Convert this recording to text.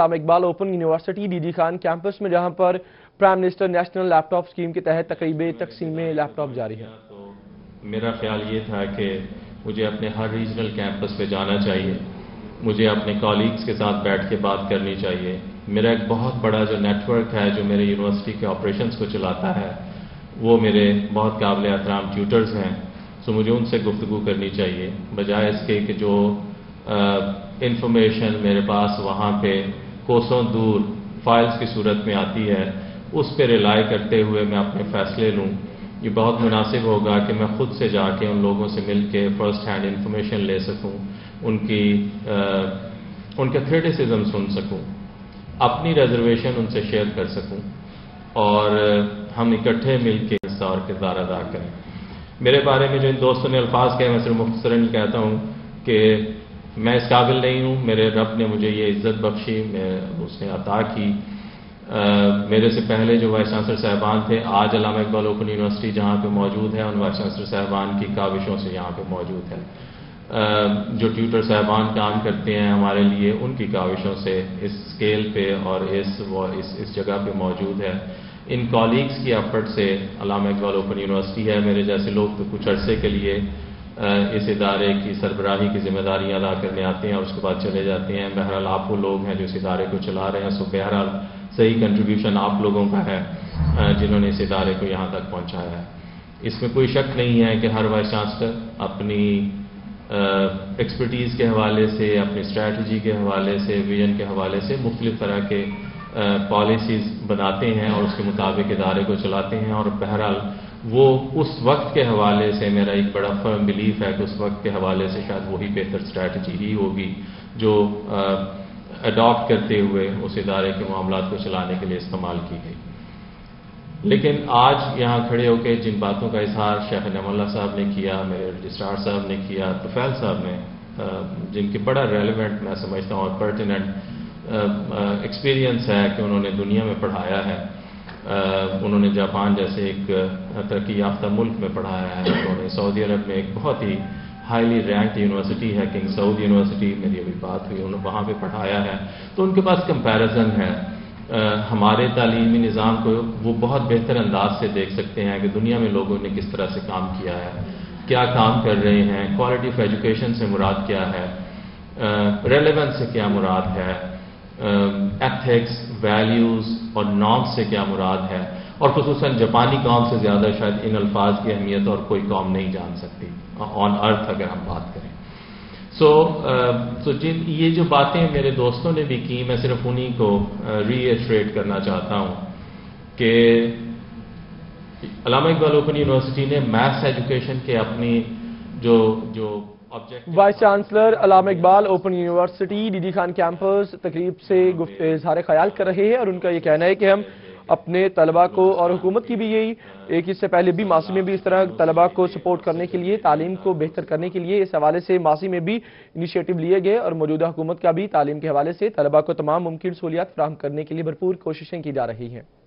Allama Iqbal open university D D Khan campus میں، جہاں پر prime minister national laptop scheme کے تحت تقریب تقسیم لیپ ٹاپ جاری ہے تو میرا خیال یہ تھا کہ مجھے اپنے ہر ریجنل کیمپس پہ جانا چاہیے۔ مجھے اپنے کالیگز کے ساتھ بیٹھ کے بات کرنی چاہیے۔ میرا ایک بہت بڑا جو نیٹ ورک ہے، جو میرے یونیورسٹی کے آپریشنز کو چلاتا ہے، وہ میرے بہت قابل احترام ٹیوٹرز ہیں۔ سو مجھے ان سے گفتگو کرنی چاہیے۔ بجائے اس کے کہ جو انفارمیشن میرے پاس وہاں پہ کوسوں دور فائلز کی صورت میں آتی ہے، اس پہ ریلائی کرتے ہوئے میں اپنے فیصلے لوں۔ یہ بہت مناسب ہوگا کہ میں خود سے جا کے ان لوگوں سے مل کے فرسٹ ہینڈ انفارمیشن لے سکوں، ان کی ان کا کریٹیسزم سن سکوں، اپنی ریزرویشن ان سے شیئر کر سکوں اور ہم اکٹھے مل کے حصہ اور کردار ادا کریں۔ میرے بارے میں جو ان دوستوں نے الفاظ کہے، میں صرف مختصراً کہتا ہوں کہ میں اس قابل نہیں ہوں۔ میرے رب نے مجھے یہ عزت بخشی، میں اس نے عطا کی۔ میرے سے پہلے جو وائس چانسلر صاحبان تھے، آج علامہ اقبال اوپن یونیورسٹی جہاں پہ موجود ہے ان وائس چانسلر صاحبان کی کاوشوں سے یہاں پہ موجود ہے جو ٹیوٹر صاحبان کام کرتے ہیں ہمارے لیے، ان کی کاوشوں سے اس اسکیل پہ اور اس اس جگہ پہ موجود ہے ان کالیگز کی ایفرٹ سے علامہ اقبال اوپن یونیورسٹی ہے۔ میرے جیسے لوگ تو کچھ عرصے کے لیے اس ادارے کی سربراہی کی ذمہ داریاں ادا کرنے آتے ہیں اور اس کے بعد چلے جاتے ہیں۔ بہرحال آپ وہ لوگ ہیں جو اس ادارے کو چلا رہے ہیں۔ سو بہرحال صحیح کنٹریبیوشن آپ لوگوں کا ہے جنہوں نے اس ادارے کو یہاں تک پہنچایا ہے۔ اس میں کوئی شک نہیں ہے کہ ہر وائس چانسلر اپنی ایکسپرٹیز کے حوالے سے، اپنی اسٹریٹجی کے حوالے سے ویژن کے حوالے سے مختلف طرح کے پالیسیز بناتے ہیں اور اس کے مطابق ادارے کو چلاتے ہیں۔ اور بہرحال وہ اس وقت کے حوالے سے میرا ایک بڑا فرم بلیف ہے کہ اس وقت کے حوالے سے شاید وہی بہتر اسٹریٹجی ہی ہوگی جو اڈاپٹ کرتے ہوئے اس ادارے کے معاملات کو چلانے کے لیے استعمال کی گئی۔ لیکن آج یہاں کھڑے ہو کے جن باتوں کا اظہار شیخ نعم اللہ صاحب نے کیا، میرے رجسٹرار صاحب نے کیا توفیل صاحب نے جن کی بڑا ریلیونٹ میں سمجھتا ہوں اور پرٹیننٹ ایکسپیرینس ہے کہ انہوں نے دنیا میں پڑھایا ہے۔ انہوں نے جاپان جیسے ایک ترقی یافتہ ملک میں پڑھایا ہے، انہوں نے سعودی عرب میں ایک بہت ہی ہائیلی رینک یونیورسٹی ہے، کنگ سعود یونیورسٹی، میری ابھی بات ہوئی، انہوں نے وہاں پہ پڑھایا ہے۔ تو ان کے پاس کمپیرزن ہے۔ ہمارے تعلیمی نظام کو وہ بہت بہتر انداز سے دیکھ سکتے ہیں کہ دنیا میں لوگوں نے کس طرح سے کام کیا ہے، کیا کام کر رہے ہیں کوالٹی آف ایجوکیشن سے مراد کیا ہے ریلیونس سے کیا مراد ہے ایتھکس ویلیوز اور نارمس سے کیا مراد ہے؟ اور خصوصاً جاپانی قوم سے زیادہ شاید ان الفاظ کی اہمیت اور کوئی قوم نہیں جان سکتی آن ارتھ اگر ہم بات کریں۔ سو سو uh, جن یہ جو باتیں میرے دوستوں نے بھی کی، میں صرف انہی کو uh, ری ایسٹریٹ کرنا چاہتا ہوں کہ علامہ اقبال اوپن یونیورسٹی نے میتھس ایجوکیشن کے اپنی جو جو vice chancellor Allama Iqbal open university D D Khan campus تقریب سے اظہار خیال کر رہے ہیں اور ان کا یہ کہنا ہے کہ ہم اپنے طلبہ کو اور حکومت کی بھی یہی ایک اس سے پہلے بھی ماضی میں بھی اس طرح طلبہ کو سپورٹ کرنے کے لیے تعلیم کو بہتر کرنے کے لیے اس حوالے سے ماضی میں بھی انیشیٹو لیے گئے اور موجودہ حکومت کا بھی تعلیم کے حوالے سے طلبہ کو تمام ممکن سہولیات فراہم کرنے کے لیے بھرپور کوششیں کی جا رہی ہیں